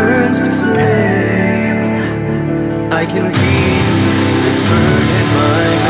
turns to flame I can feel it's burning my heart.